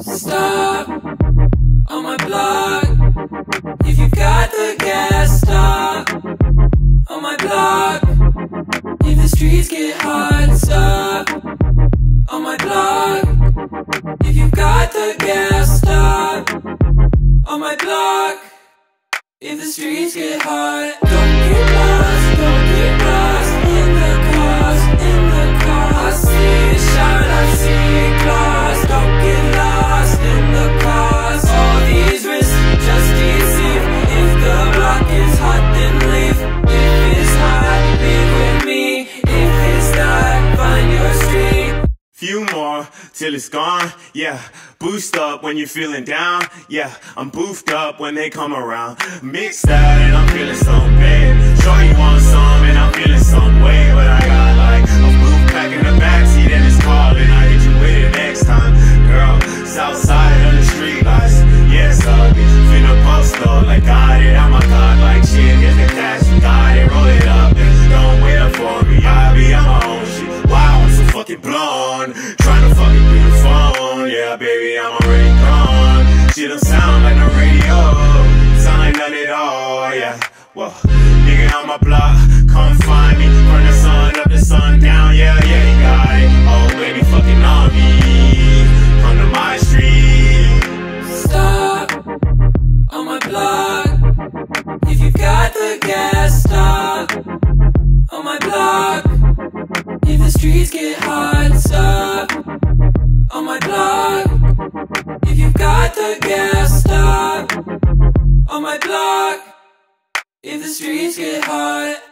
Stop on my block. If you got the gas, stop on my block. If the streets get hot, stop on my block. If you got the gas, streets get hot, till it's gone, yeah. Boost up when you're feeling down, yeah. I'm boofed up when they come around. Mixed out and I'm feeling so bad. Sure you want some and I'm feeling some way, but I got like a blue pack in the backseat and it's calling. I hit you with it next time, girl. South side of the street lights, yes, I'll be finna post up like got it. I'm a god like shit. Here's the cash, you got it. Roll it up and don't wait up for me. I be on my own shit. Wow, I'm so fucking blown. Fucking through the phone. Yeah, baby, I'm already gone. She don't sound like no radio. Sound like none at all, yeah. Whoa, nigga on my block, come find me. Burn the sun up, the sun down, yeah, yeah, you got it. Oh, baby, fucking on me. Come to my street. Stop on my block. If you got the gas, stop on my block. If the streets get hot, stop got the gas, stop on my block. If the streets get hot.